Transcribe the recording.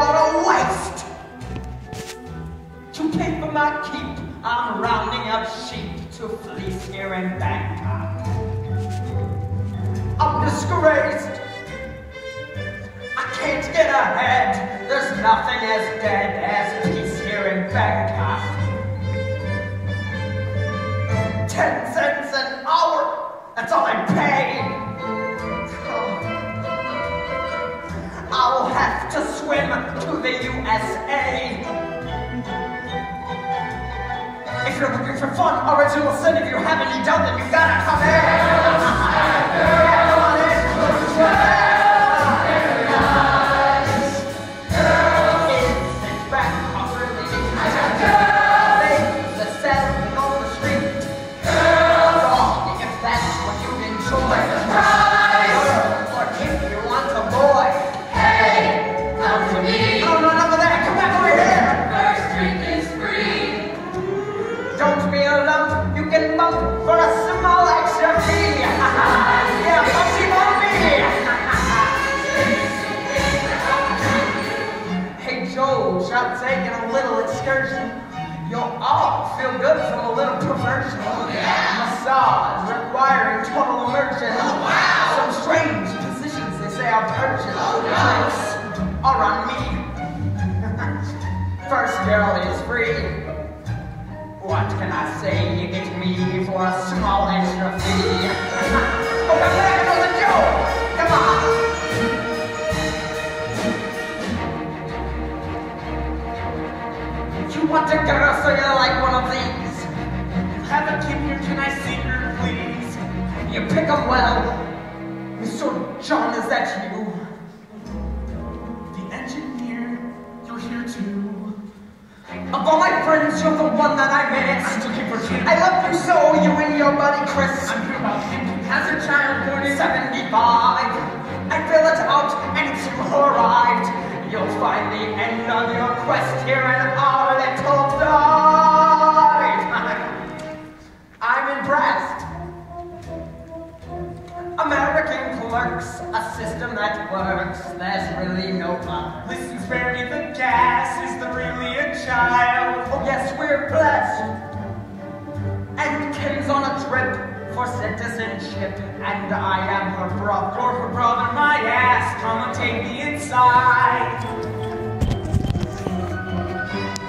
What a waste. To pay for my keep, I'm rounding up sheep to fleece here in Bangkok. I'm disgraced. I can't get ahead. There's nothing as dead as peace here in Bangkok. I'll have to swim to the USA. If you're looking for fun, original sin, if you have any doubt, then you gotta come in. For a small extra yeah, bumpy bumpy. hey, Joe, shall taking a little excursion. You'll all feel good from a little perversion. Massage requiring total immersion. Some strange positions they say are purchased. Drinks are on me. First girl is free. What can I say? Want a girl, so you like one of these. Have a kid here, can I see her, please? You pick 'em well. Mr. John, is that you? The engineer, you're here too. Of all my friends, you're the one that I miss. I'm looking for Kim. I love you so, you and your buddy Chris. I'm here about. Has a child born in 75. I fill it out and it's you arrived. You'll find the end of your quest here in our Clerks, a system that works. There's really no other. Listen, spare me the gas. Is there really a child? Oh yes, we're blessed. And Kim's on a trip for citizenship, and I am her brother. You're her brother, my ass. Come and take me inside.